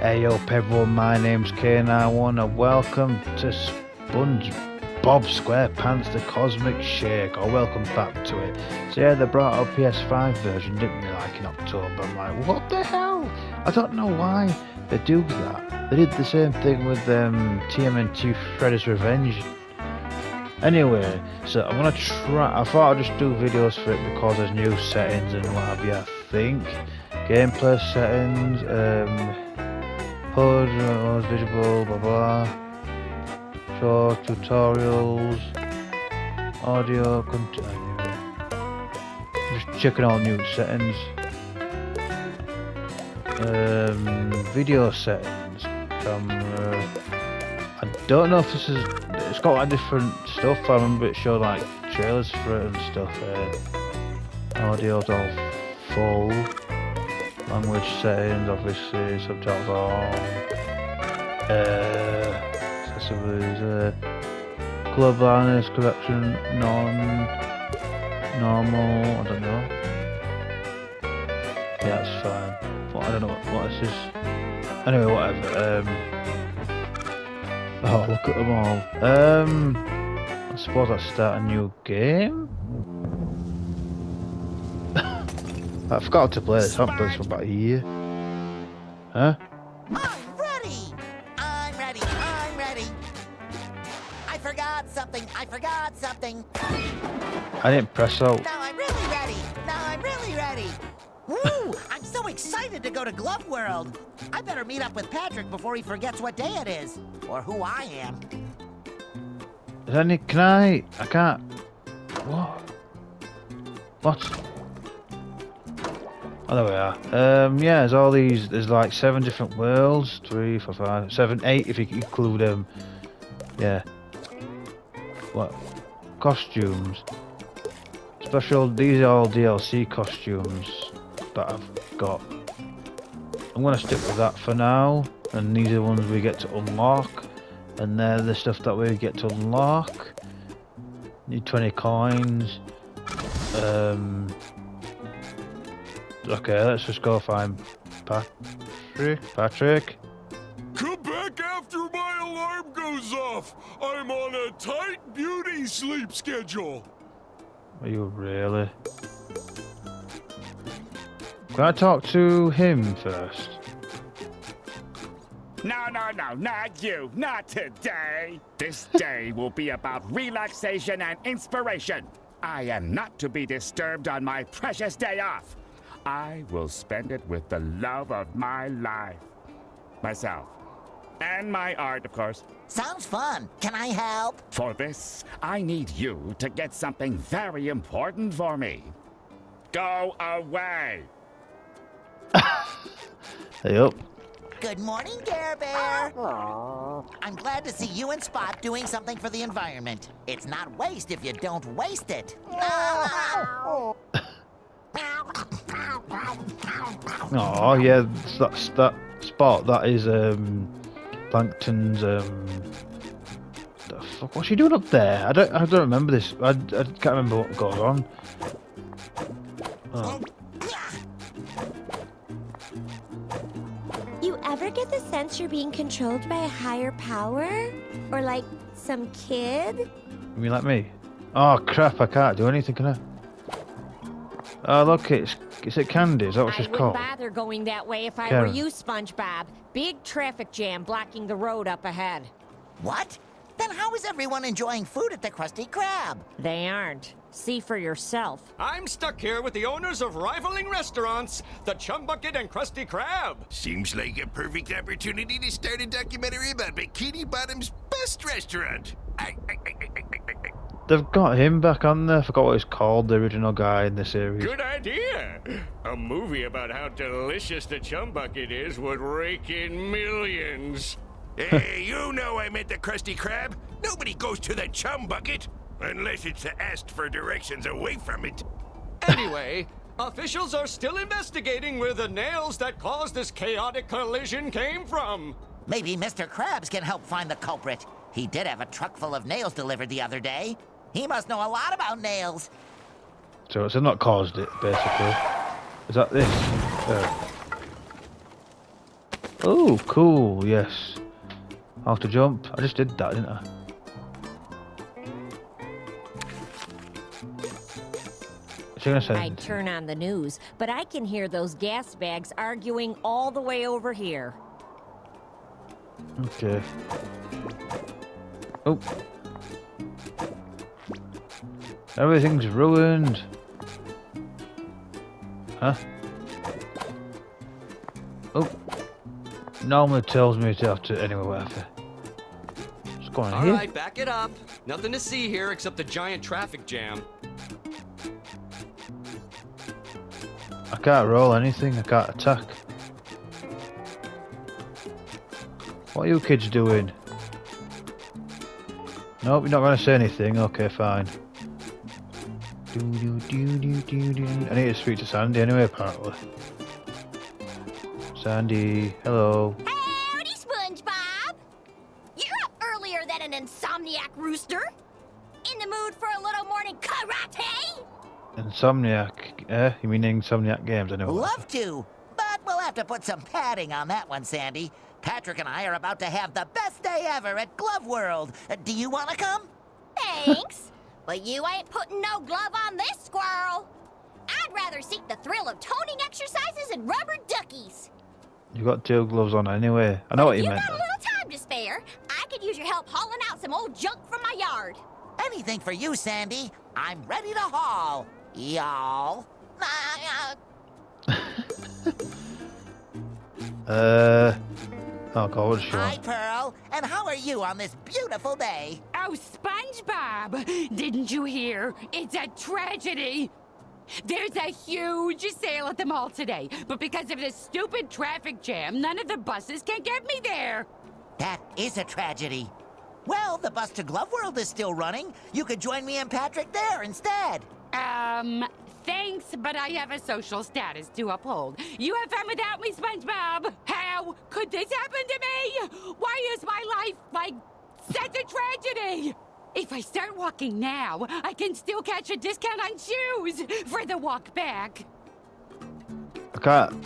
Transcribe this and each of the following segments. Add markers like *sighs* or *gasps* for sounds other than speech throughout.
Hey up everyone, my name's K91 and welcome to SpongeBob SquarePants The Cosmic Shake, or welcome back to it. So yeah, they brought out PS5 version, didn't they, like in October. I'm like, what the hell? I don't know why they do that. They did the same thing with um, TMNT Shredder's Revenge. Anyway, so I'm gonna try, I thought I'd just do videos for it because there's new settings and what have you, I think. Gameplay settings, um, HUD, uh, visible, blah blah. Short tutorials, audio, continue. Just checking all new settings. Um, video settings, camera. I don't know if this is. It's got like different stuff. I remember it showed like trailers for it and stuff. Uh, audio's all full. Language settings, obviously, subtitles on. Uh, accessibilities, uh, global blindness correction, non, normal, I don't know. Yeah, that's fine. But I don't know what, what this is. Anyway, whatever. Um, oh, look at them all. Um, I suppose I start a new game. *laughs* I forgot to play this. I haven't played this for about a year. Huh? I'm ready! I'm ready! I'm ready! I forgot something! I forgot something! I didn't press out. Now I'm really ready! Now I'm really ready! Woo! I'm so excited to go to Glove World! I better meet up with Patrick before he forgets what day it is. Or who I am. Any? Can I? I can't. What? What? Oh, there we are. Um, yeah, there's all these. There's like seven different worlds. Three, four, five, seven, eight, if you include them. Um, yeah. What? Costumes. Special. These are all DLC costumes that I've got. I'm gonna stick with that for now. And these are the ones we get to unlock. And they're the stuff that we get to unlock. Need 20 coins. Um, Okay, let's just go find Patrick. Patrick. Come back after my alarm goes off. I'm on a tight beauty sleep schedule. Are you really? Can I talk to him first? No, no, no, not you. Not today. This *laughs* day will be about relaxation and inspiration. I am not to be disturbed on my precious day off. I will spend it with the love of my life. Myself. And my art, of course. Sounds fun. Can I help? For this, I need you to get something very important for me. Go away! *laughs* hey up. Good morning, Care Bear. Aww. I'm glad to see you and Spot doing something for the environment. It's not waste if you don't waste it. *laughs* Oh yeah, that's that spot. That is um, Plankton's. Um, the fuck, what's she doing up there? I don't. I don't remember this. I, I can't remember what goes on. Oh. You ever get the sense you're being controlled by a higher power, or like some kid? You mean like me? Oh crap! I can't do anything, can I? Oh, look, it's is it candy? Is that what she's called? I wouldn't bother going that way if I Karen. were you, SpongeBob. Big traffic jam blocking the road up ahead. What? Then how is everyone enjoying food at the Krusty Krab? They aren't. See for yourself. I'm stuck here with the owners of rivaling restaurants, the Chum Bucket and Krusty Krab. Seems like a perfect opportunity to start a documentary about Bikini Bottom's best restaurant. I, I, I, They've got him back on there. I forgot what he's called, the original guy in the series. Good idea. A movie about how delicious the chum bucket is would rake in millions. Hey, you know I meant the Krusty Krab. Nobody goes to the chum bucket unless it's asked for directions away from it. Anyway, officials are still investigating where the nails that caused this chaotic collision came from. Maybe Mr. Krabs can help find the culprit. He did have a truck full of nails delivered the other day. He must know a lot about nails. So it's not caused it, basically. Is that this? Uh. Oh, cool, yes. How to jump. I just did that, didn't I? I turn on the news, but I can hear those gas bags arguing all the way over here. Okay. Oh. Everything's ruined. Huh? Oh. Normally tells me to have to anyway whatever. Going on Alright, back it up. Nothing to see here except a giant traffic jam. I can't roll anything, I can't attack. What are you kids doing? Nope, you're not going to say anything. Okay, fine. Do, do, do, do, do, do. I need to speak to Sandy anyway, apparently. Sandy, hello. Howdy, Insomniac, eh? You mean Insomniac Games, I know. Love to, but we'll have to put some padding on that one, Sandy. Patrick and I are about to have the best day ever at Glove World. Uh, do you want to come? Thanks. but you ain't putting no glove on this squirrel. I'd rather seek the thrill of toning exercises and rubber duckies. You got two gloves on anyway. I know but what you, you meant. You got a little time to spare. I could use your help hauling out some old junk from my yard. Anything for you, Sandy. I'm ready to haul, y'all. *laughs* uh. Oh God, what's Hi, Pearl. And how are you on this beautiful day? Oh, SpongeBob! Didn't you hear? It's a tragedy! There's a huge sale at the mall today, but because of this stupid traffic jam, none of the buses can get me there. That is a tragedy. Well, the bus to Glove World is still running. You could join me and Patrick there instead. Um, thanks, but I have a social status to uphold. You have fun without me, SpongeBob! How could this happen to me? Why is my life like such a tragedy? If I start walking now, I can still catch a discount on shoes for the walk back. I can't.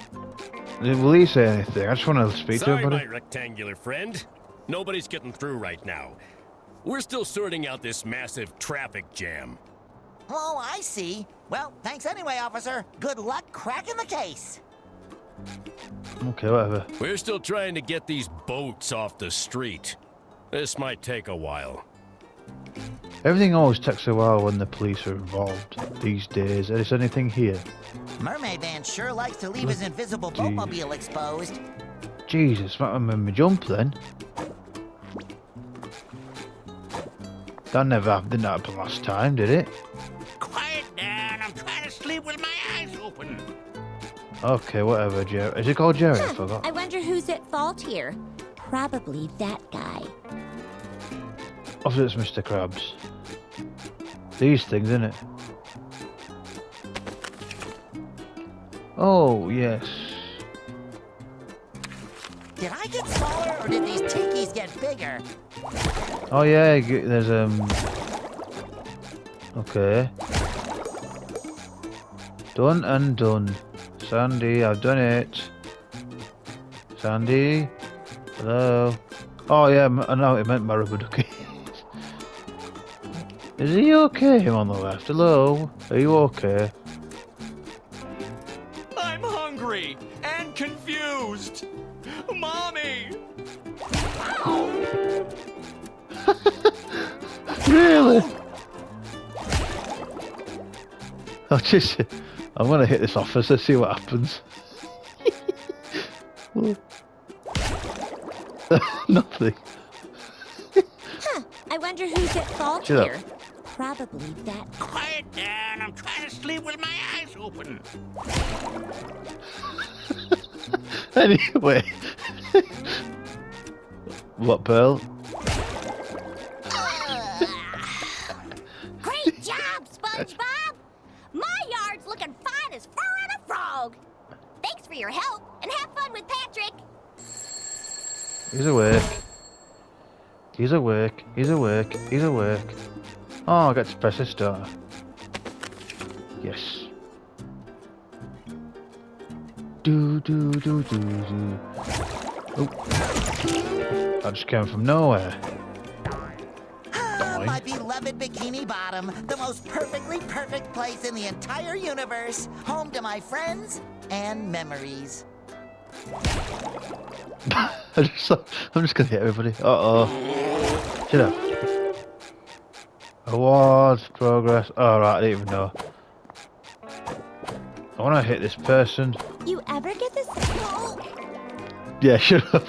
Will he say anything? I just want to speak Sorry, to him. my rectangular friend. Nobody's getting through right now. We're still sorting out this massive traffic jam. Oh, I see. Well, thanks anyway, officer. Good luck cracking the case. Okay, whatever. We're still trying to get these boats off the street. This might take a while. Everything always takes a while when the police are involved these days. Is anything here? Mermaid Man sure likes to leave his invisible boatmobile exposed. Jesus, that made me jump then. That never happened, didn't last time, did it? Okay, whatever, Jerry. Is it called Jerry? Huh, I forgot. I wonder who's at fault here. Probably that guy. Obviously, it's Mr. Krabs. These things, innit? Oh, yes. Did I get smaller or did these tikis get bigger? Oh, yeah, there's, um... Okay. Done and done. Sandy, I've done it. Sandy? Hello? Oh, yeah, I know it meant ducky. *laughs* Is he okay, him on the left? Hello? Are you okay? I'm hungry and confused. Mommy! *laughs* really? I'll *laughs* oh, just... I'm gonna hit this officer, see what happens. *laughs* Nothing. Huh, I wonder who's at fault Shut here. up. Probably that. Quiet down, I'm trying to sleep with my eyes open. *laughs* anyway. *laughs* what, Pearl? He's awake. He's awake. He's awake. He's awake. Oh, I get to press a star. Yes. Do do do do do. Oh. That just came from nowhere. Ah, my beloved Bikini Bottom, the most perfectly perfect place in the entire universe, home to my friends and memories. *laughs* I just, I'm just gonna hit everybody. Uh oh. Shut up. Awards, progress. Oh, I didn't even know. I want to hit this person. You ever get this? Yeah, *laughs* shut up.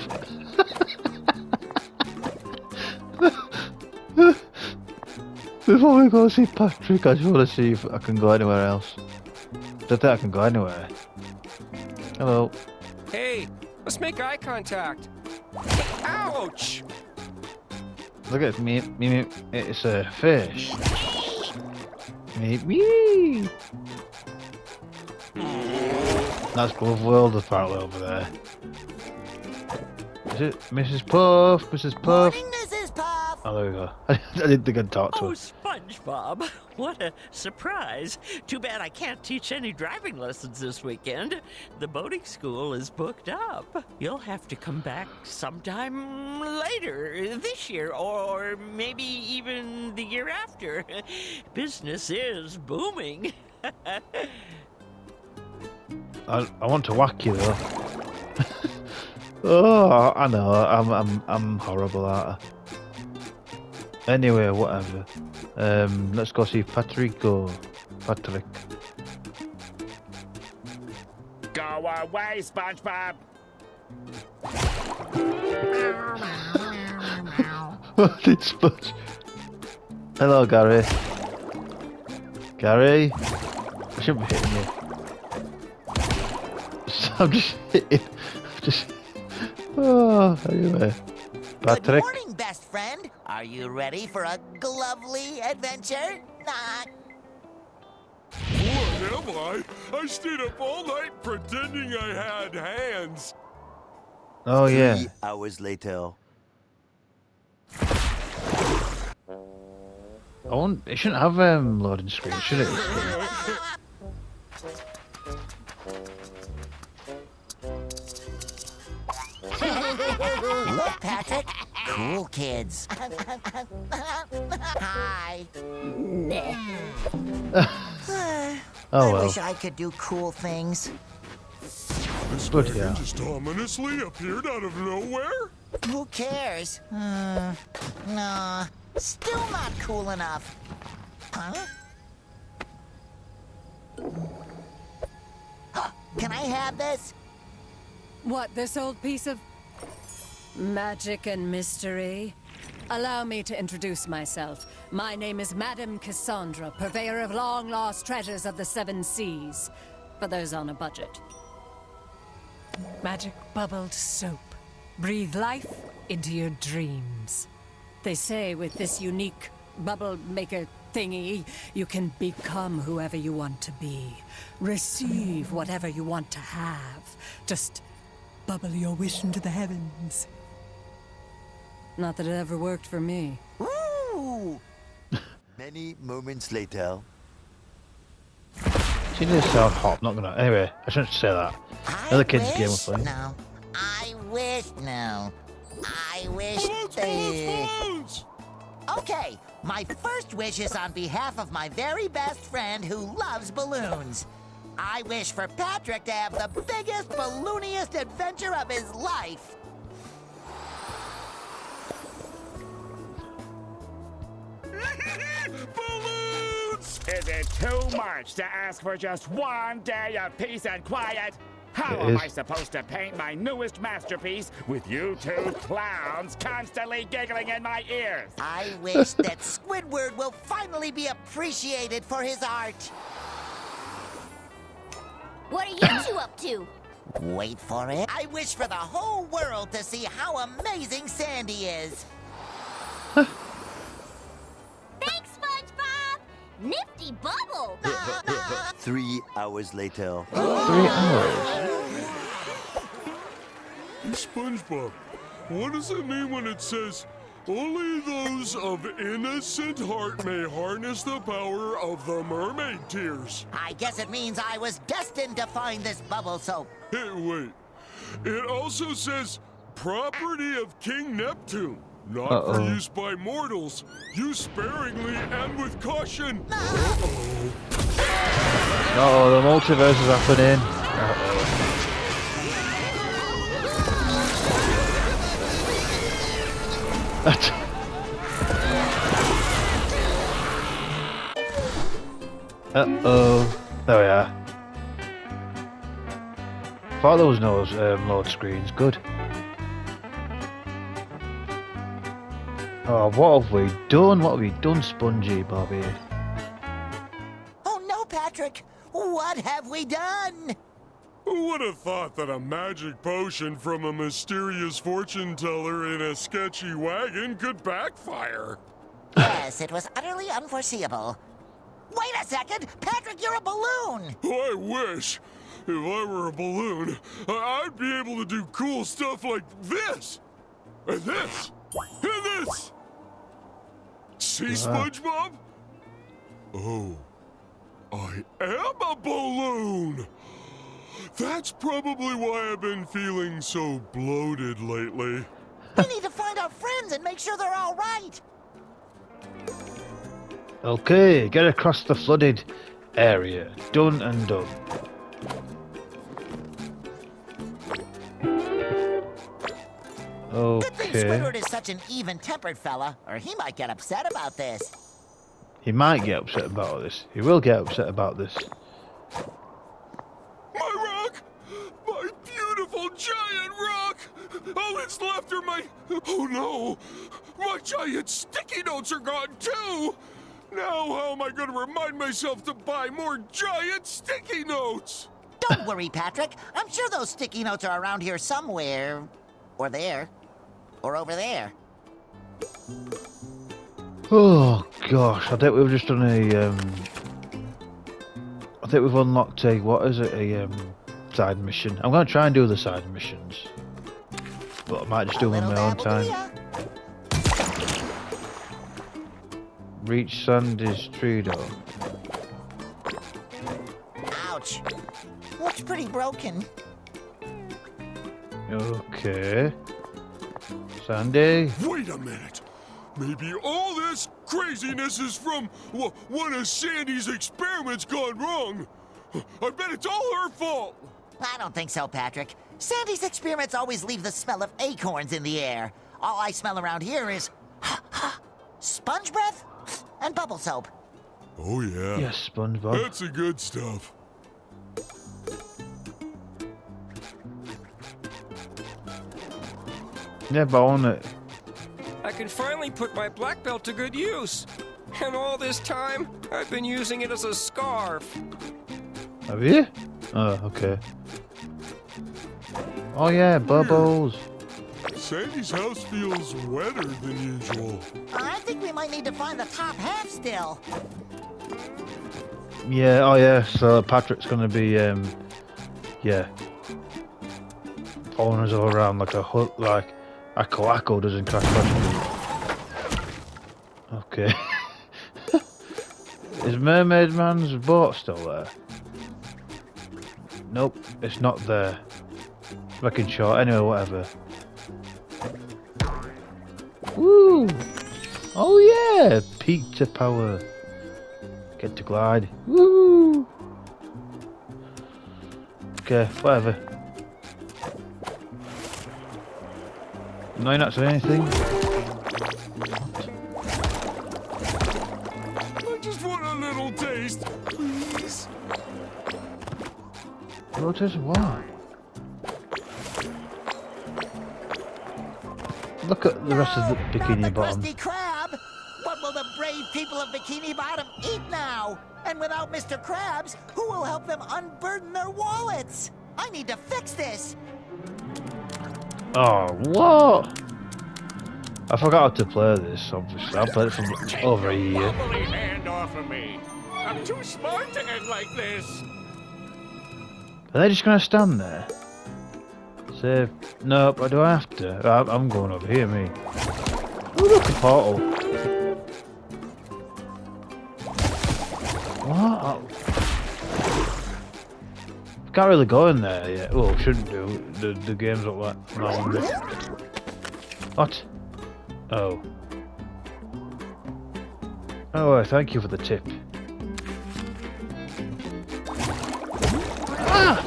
Before we go see Patrick, I just want to see if I can go anywhere else. Don't think I can go anywhere. Hello. Hey, let's make eye contact. Ouch! Look at me, me, me it's a fish. Me, me. That's Glove World apparently over there. Is it Mrs. Puff? Mrs. Puff? Morning, Mrs. Puff! Oh, there we go. *laughs* I didn't think I'd talk to Oh. SpongeBob, what a surprise. Too bad I can't teach any driving lessons this weekend. The boating school is booked up. You'll have to come back sometime later this year, or maybe even the year after. *laughs* Business is booming. *laughs* I, I want to whack you though. *laughs* oh, I know. I'm I'm I'm horrible at it. Anyway, whatever. Um, let's go see Patrick. Go, Patrick. Go away, SpongeBob. *laughs* What did Sponge? Hello, Gary. Gary, I shouldn't be hitting you. *laughs* I'm just hitting. *laughs* Just. Oh, anyway. Good Patrick. morning, best friend. Are you ready for a lovely adventure? Not. What am I? I stayed up all night pretending I had hands. Oh yeah. Three hours later. I want. It shouldn't have um loading screen, should it? Look, Patrick. Cool kids. *laughs* Hi. Oh I wish I could do cool things. Good yeah. Just ominously appeared out of nowhere? Who cares? Hmm. Nah. Still not cool enough. Huh? *gasps* Can I have this? What, this old piece of magic and mystery? Allow me to introduce myself. My name is Madame Kassandra, purveyor of long-lost treasures of the Seven Seas. For those on a budget. Magic bubbled soap. Breathe life into your dreams. They say with this unique bubble maker thingy, you can become whoever you want to be. Receive whatever you want to have. Just bubble your wish into the heavens. Not that it ever worked for me. Ooh! *laughs* Many moments later. She did sound hot. Not gonna. Anyway, I shouldn't say that. Another kids wish, game we're playing. No. I wish. No. I wish. uh, Okay, my first wish is on behalf of my very best friend who loves balloons. I wish for Patrick to have the biggest, ballooniest adventure of his life. Is it too much to ask for just one day of peace and quiet? How It am is. I supposed to paint my newest masterpiece with you two clowns constantly giggling in my ears? I wish that Squidward will finally be appreciated for his art. What are you two up to? Wait for it. I wish for the whole world to see how amazing Sandy is. Thanks, SpongeBob! Nifty bubble! Three hours later. Three hours. SpongeBob, What does it mean when it says, only those of innocent heart may harness the power of the mermaid tears? I guess it means I was destined to find this bubble soap. Hey, wait. It also says, property of King Neptune. Not Uh-oh. for use by mortals. Use sparingly and with caution. Uh-oh. Oh, the multiverse is happening. Uh-oh. *laughs* Uh-oh. There we are. Was no um, load screens. Good. Oh, what have we done? What have we done, Spongy Bobby? Oh no, Patrick! What have we done? Who would have thought that a magic potion from a mysterious fortune teller in a sketchy wagon could backfire? yes, it was utterly unforeseeable. Wait a second! Patrick, you're a balloon! I wish! If I were a balloon, I- I'd be able to do cool stuff like this! And this! And this! See, Wow. Uh-huh. SpongeBob? Oh, I am a balloon! That's probably why I've been feeling so bloated lately. we need to find our friends and make sure they're all right! Okay, get across the flooded area. Done and done. Good thing Okay. Squidward is such an even-tempered fella, or he might get upset about this. He might get upset about this. He will get upset about this. My rock! My beautiful giant rock! All that's left are my. Oh no! My giant sticky notes are gone too! Now, how am I going to remind myself to buy more giant sticky notes? Don't worry, Patrick. I'm sure those sticky notes are around here somewhere. Or there. Or over there. Oh gosh, I think we've just done a. Um, I think we've unlocked a what is it? A um, side mission. I'm gonna try and do the side missions, but I might just do them in my own time. Reach Sandy's tree door. Ouch. Looks pretty broken. Okay. Sandy. Wait a minute! Maybe all this craziness is from one of Sandy's experiments gone wrong! I bet it's all her fault! I don't think so, Patrick. Sandy's experiments always leave the smell of acorns in the air. All I smell around here is *gasps* sponge breath and bubble soap. Oh, yeah. Yes, SpongeBob. That's the good stuff. Yeah, but I want it. I can finally put my black belt to good use. And all this time, I've been using it as a scarf. Have you? Oh, okay. Oh yeah, bubbles. Sandy's house feels wetter than usual. I think we might need to find the top half still. Yeah, oh yeah, so Patrick's gonna be, um, yeah, following us all around like a hook, like Aku Aku doesn't Crash Bandicoot. Okay. *laughs* Is Mermaid Man's boat still there? Nope, it's not there. Making sure, anyway, whatever. Woo! Oh yeah! Peak to power. Get to glide. Woo! Okay, whatever. No, you're not saying anything. I just want a little taste, please. Notice what? Look at the rest of the Bikini Bottom. Krusty Krab! What will the brave people of Bikini Bottom eat now? And without Mr. Krabs, who will help them unburden their wallets? I need to fix this. Oh, what? I forgot how to play this, obviously. I played it for over a year. Hand off of me. I'm too smart to get like this. Are they just gonna stand there? Save. Nope, I do I have to? I, I'm going over here, me. Oh, look, a portal. Can't really go in there yet. Well, shouldn't do. The the game's that long. What? Oh. Oh, thank you for the tip. Ah!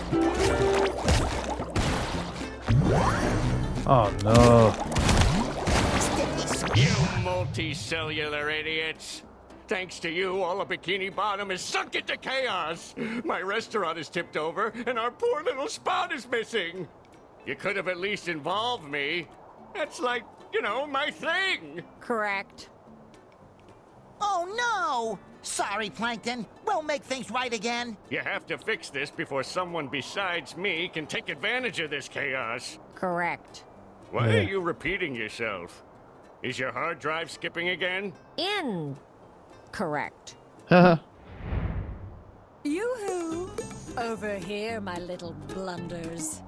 Oh no. You multicellular idiots! Thanks to you, all of Bikini Bottom is sunk into chaos. My restaurant is tipped over, and our poor little spot is missing. You could have at least involved me. That's like, you know, my thing. Correct. Oh no! Sorry, Plankton. We'll make things right again. You have to fix this before someone besides me can take advantage of this chaos. Correct. Why yeah. are you repeating yourself? Is your hard drive skipping again? In correct. Yoo-hoo! Over here, my little blunders.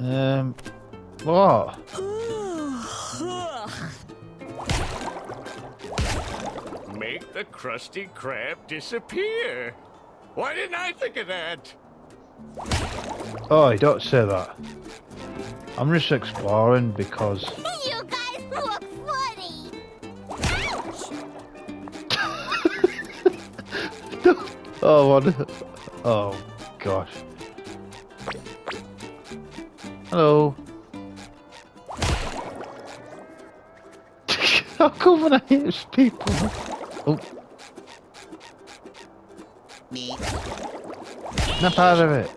Um, what? *sighs* Make the Krusty Krab disappear. Why didn't I think of that? Oh, you don't say that. I'm just exploring because... Oh, what? *laughs* Oh, gosh. Hello. *laughs* How come when I hit people? Oh. Me. Not part of it.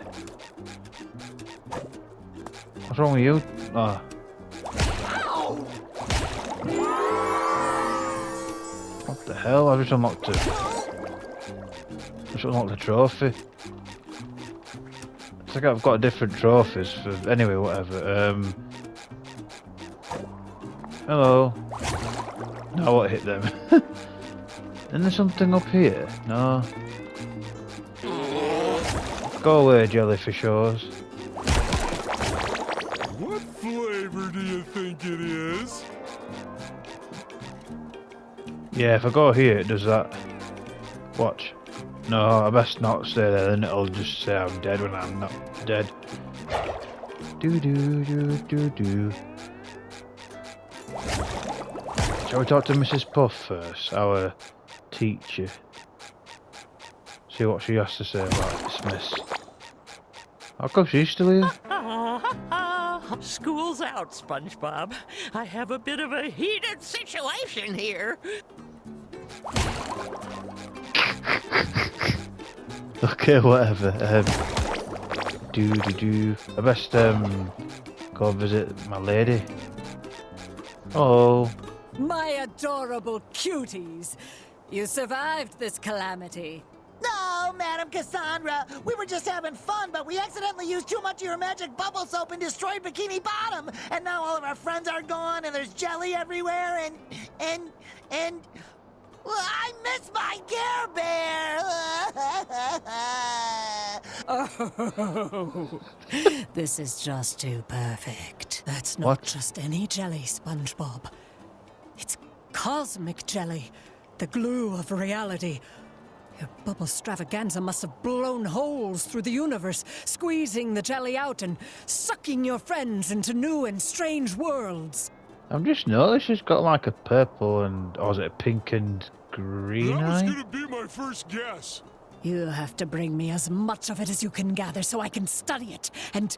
What's wrong with you? Oh. What the hell? I just unlocked it. I should unlock the trophy. It's like I've got different trophies for anyway, whatever. Um Hello. No, I won't hit them. *laughs* Isn't there something up here? No. Go away, jellyfish What flavor do you think it is? Yeah, if I go here, it does that. Watch. No, I best not stay there, then it'll just say I'm dead when I'm not dead. Do do do do do. Shall we talk to Mrs. Puff first, our teacher? See what she has to say about this mess. Oh, How come she's still here? *laughs* School's out, SpongeBob. I have a bit of a heated situation here. *laughs* okay, whatever. Um, do do do. I best um go visit my lady. Oh. My adorable cuties. You survived this calamity. No, Madam Kassandra. We were just having fun, but we accidentally used too much of your magic bubble soap and destroyed Bikini Bottom. And now all of our friends are gone, and there's jelly everywhere, and and and I miss my Care Bear! *laughs* oh, this is just too perfect. That's not what? just any jelly, SpongeBob. It's cosmic jelly, the glue of reality. Your bubble stravaganza must have blown holes through the universe, squeezing the jelly out and sucking your friends into new and strange worlds. I've just noticed she's got like a purple and, or is it a pink and green That was gonna be my first guess. You have to bring me as much of it as you can gather so I can study it and,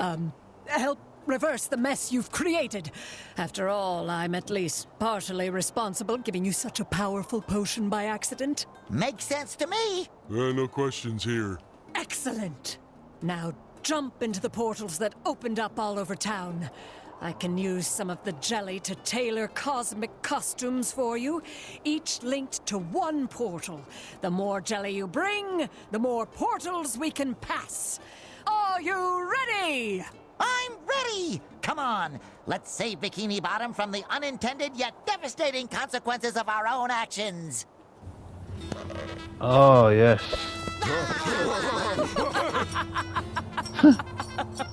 um, help reverse the mess you've created. After all, I'm at least partially responsible giving you such a powerful potion by accident. Makes sense to me. Uh, no questions here. Excellent. Now jump into the portals that opened up all over town. I can use some of the jelly to tailor cosmic costumes for you, each linked to one portal. The more jelly you bring, the more portals we can pass. Are you ready? I'm ready! Come on, let's save Bikini Bottom from the unintended yet devastating consequences of our own actions. Oh, yes.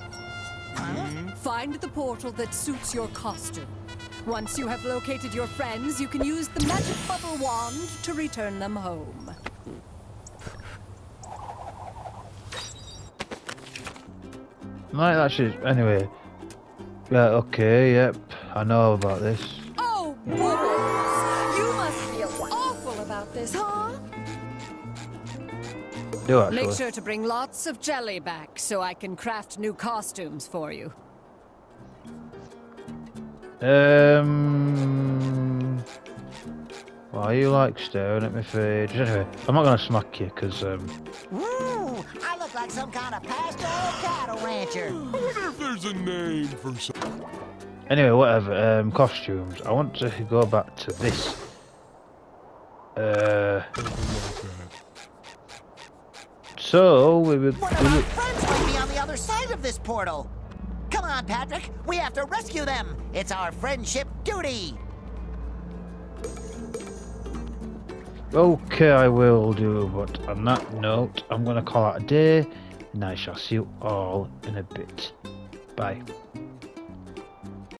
*laughs* *laughs* find the portal that suits your costume. Once you have located your friends, you can use the magic bubble wand to return them home. Right, that's it. Anyway. Yeah, okay, yep. I know about this. Oh, Bubbles! You must feel awful about this, huh? Do actually. Make sure to bring lots of jelly back so I can craft new costumes for you. Um. Why are you like staring at me face? Anyway, I'm not gonna smack you because um. Woo! I look like some kind of pastoral cattle rancher. I wonder if there's a name for some. Anyway, whatever. Um, costumes. I want to go back to this. Uh. So we would. One of our friends might be on the other side of this portal. On, Patrick. We have to rescue them. It's our friendship duty. Okay, I will do, but on that note, I'm going to call it a day, and I shall see you all in a bit. Bye.